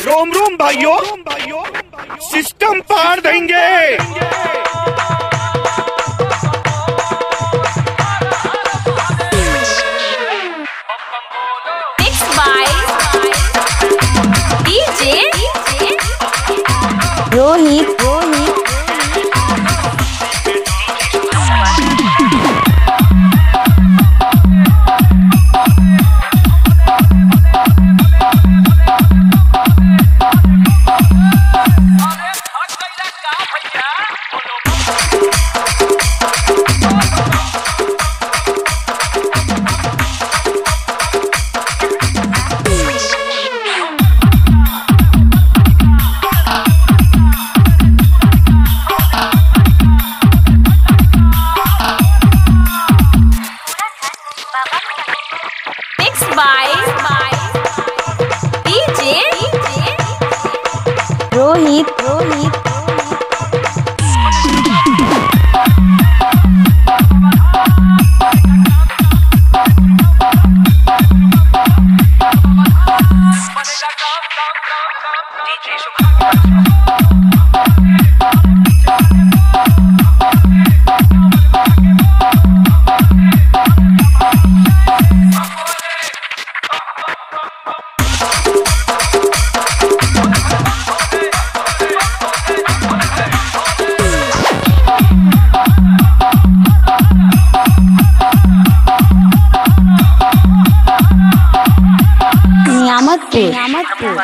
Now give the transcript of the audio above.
रोम रोम भाइयों। सिस्टम पार देंगे। रोहित। रोहित रोहित নিয়ামতপুর নিয়ামতপুর